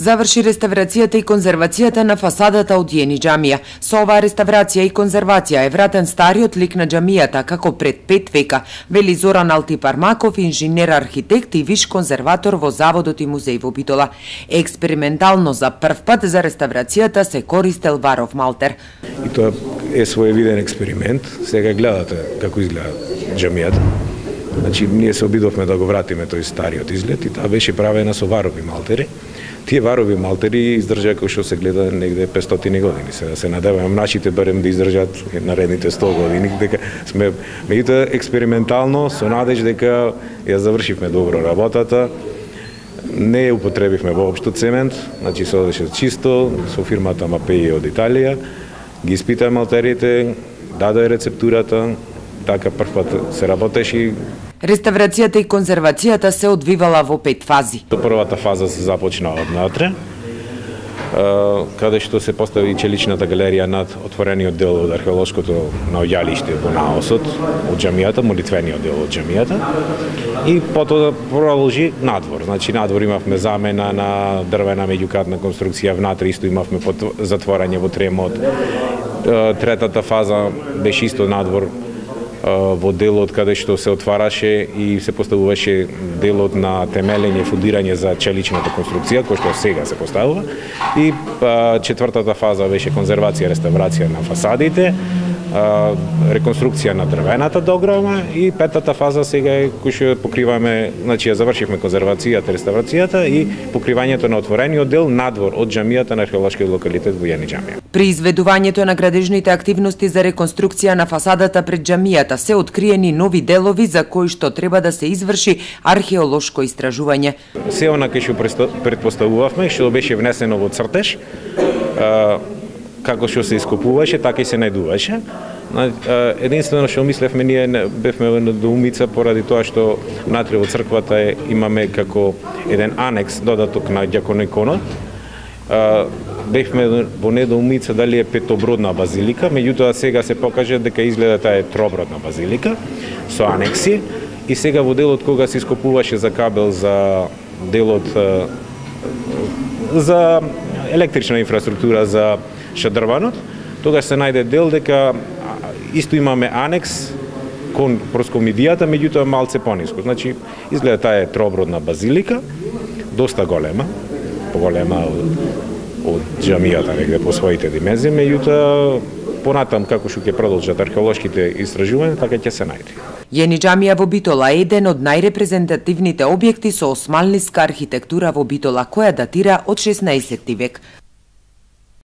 Заврши реставрацијата и конзервацијата на фасадата од Јени џамија. Со оваа реставрација и конзервација е вратен стариот лик на џамијата како пред пет века, вели Зоран Алтипармаков, инженер архитект и виш конзерватор во Заводот и музеј во Битола. Експериментално за прв пат за реставрацијата се користел варов малтер. И тоа е своевиден експеримент. Сега гледате како изгледа џамијата. Значи, ние се обидовме да го вратиме тој стариот изглед и таа беше правена со варови малтери. Тие варови малтери издржаа кој што се гледа негде 500 години. Се се надеваме нашите барем да издржат наредните 100 години, дека сме меѓутоа експериментално со надеж дека ја завршивме добро работата. Не ја употребивме воопшто цемент, значи се одеше чисто со фирмата Мапеи од Италија. Ги испитаа малтерите, даде рецептурата, така првпат се работеше Реставрацијата и конзервацијата се одвивала во пет фази. Првата фаза се започна од натре, каде што се постави челичната галерија над отворениот дел од археолошкото наоѓалиште во наосот, од џамијата, молитвениот дел од џамијата. И потоа да продолжи надвор. Значи надвор имавме замена на дрвена меѓукатна конструкција, внатре исто имавме затворање во тремот. Третата фаза беше исто надвор во делот каде што се отвараше и се поставуваше делот на темелење, фудирање за челичната конструкција, кој што сега се поставува. И четвртата фаза беше конзервација, реставрација на фасадите, реконструкција на дрвената дограма и петата фаза сега е кој што покриваме, значи ја завршивме конзервацијата, реставрацијата и покривањето на отворениот дел надвор од џамијата на археолошкиот локалитет во Јани џамија. При изведувањето на градежните активности за реконструкција на фасадата пред џамијата се откриени нови делови за кои што треба да се изврши археолошко истражување. Се она кај што предпоставувавме, што беше внесено во цртеж, како што се ископуваше, така и се најдуваше. Единствено што мислевме ние бевме во доумица поради тоа што натре во црквата е, имаме како еден анекс додаток на иконот. Бевме во недоумица дали е петобродна базилика, меѓутоа сега се покаже дека изгледа таа е тробродна базилика со анекси и сега во делот кога се ископуваше за кабел за делот за електрична инфраструктура за шадрванот, тогаш се најде дел дека исто имаме анекс кон проскомидијата, меѓутоа малце пониско. Значи, изгледа таа е тробродна базилика, доста голема, поголема од, од джамијата негде по своите димензии, меѓутоа понатам како што ќе продолжат археолошките истражувања, така ќе се најде. Јени џамија во Битола е еден од најрепрезентативните објекти со османлиска архитектура во Битола, која датира од 16 век.